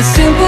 the simple